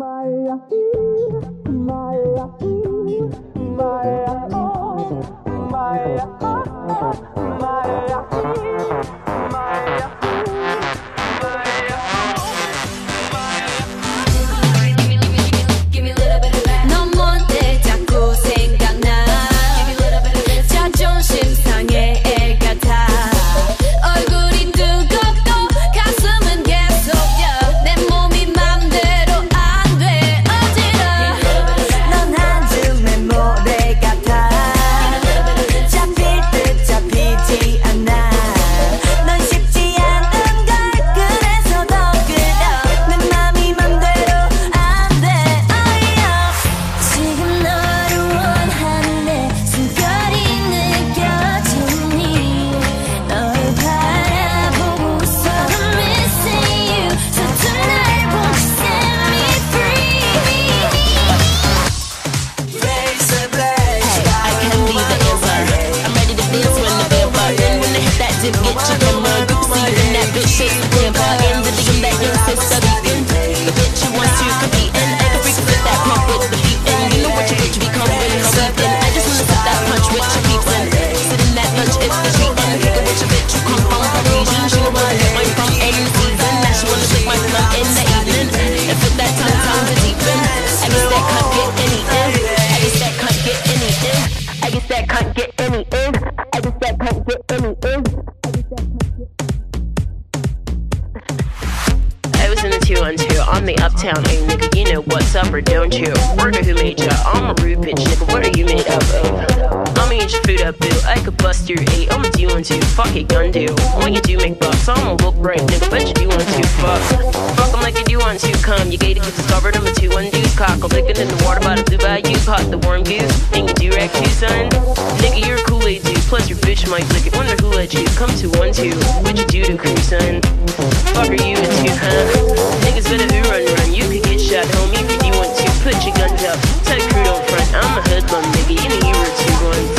My, my, my, oh, my, oh, oh. Temper. In the that. The bitch you want to compete in. I can that the. You know what bitch. I just wanna sit that punch with your peeps in. Sit in that lunch if the cheating. Pick up with your bitch you come from Parisian. She I get from the season. Now she wanna my in the evening. And put that tongue tongue to. I guess that can't get any in. I guess that can't get any in. I guess that can't get any in. I guess that can't get any in. In the 212 on the uptown, hey nigga, you know what's up or don't you? Wonder who made ya? I'm a rude bitch, nigga, what are you made up of? Oh? I'ma eat your food up, boo. I could bust your eight, I'ma do one two. Fuck it, gun do. When you do make bucks, I'ma look right, nigga, bet you do want to. Fuck. Fuck 'em like you do want to. Come, you gated, get discovered, I'm a two one deuce. Cockle licking in the water by the blue bayou. Caught the warm goose, and you do rag too, son. Nigga, you're a Kool-Aid dude, plus your bitch might lick it. Wonder who let you come to one two. What'd you do to crew, son? Fuck are you into, huh? front, I'm a hoodlum, nigga, you the hero two ones.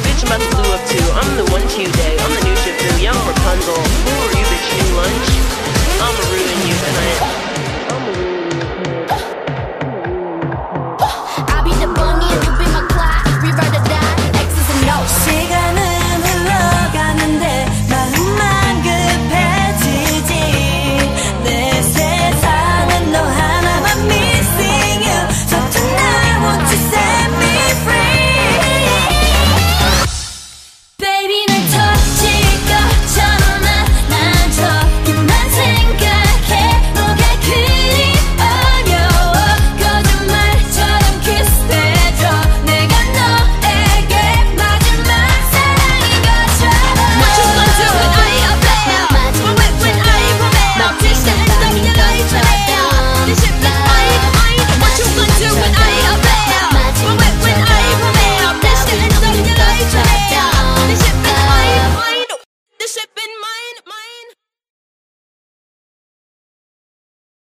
Bitch, I'm about to blew up too, I'm the one to you day, I'm the new ship